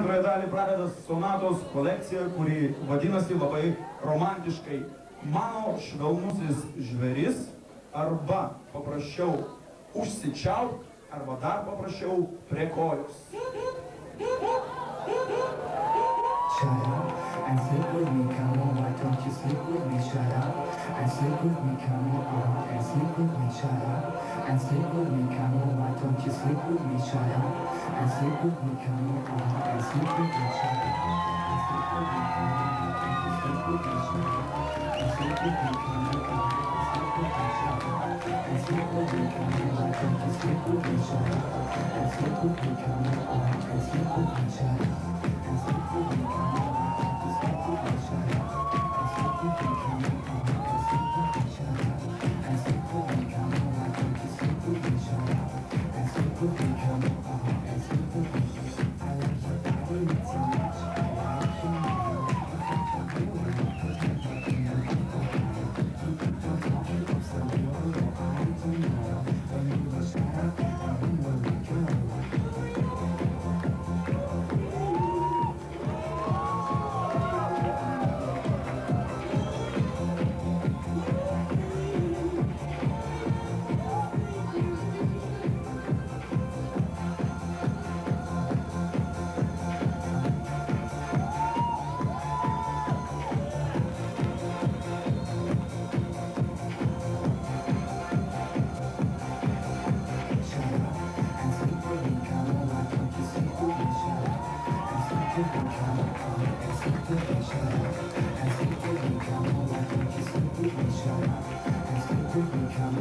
Antrąją dalį pradeda sonatos kolekcija, kuri vadinasi labai romantiškai Mano švelnusis žveris arba paprasčiau užsičiauk arba dar paprasčiau prie kojos. Shut up and sleep with me, come on, why don't you sleep with me? Shut up and sleep with me, come on, uh-huh, and sleep with me. Up and sleep with me, come on, why don't you sleep with me? Up and sleep with me, come on, uh-huh, and sleep with me. Up and sleep with me, come on, you sleep with me? Up and sleep with me, come on, uh-huh, and sleep with me. Up and sleep with me, come on, why don't you sleep with me? Up and sleep with me, come on, uh-huh, and sleep with me. Up and sleep with me, come on.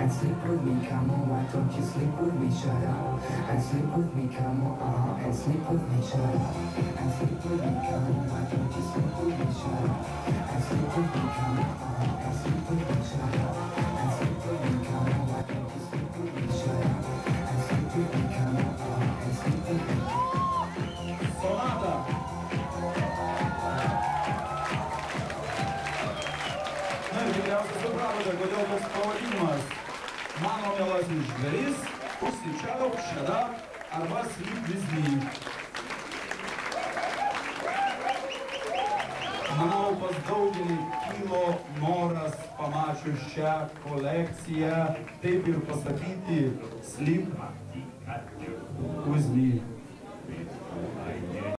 and sleep with me, come on, why don't you sleep with me, shut up? And sleep with me, come on, uh-huh. sleep with nature. And sleep with me, come. Why don't you sleep with nature? And sleep with me, come. And sleep with nature. And sleep with me, come. Why don't you sleep with nature? And sleep with me, come. And sleep with me. Sonata. Na ir tikriausiai supratote, kodėl tas pavadinimas. Mano mielasis žvėris, pusryčiauk, šedar arba sleep me. Manau, pas daugelį kilo noras pamačius šią kolekciją taip ir pasakyti sleep me.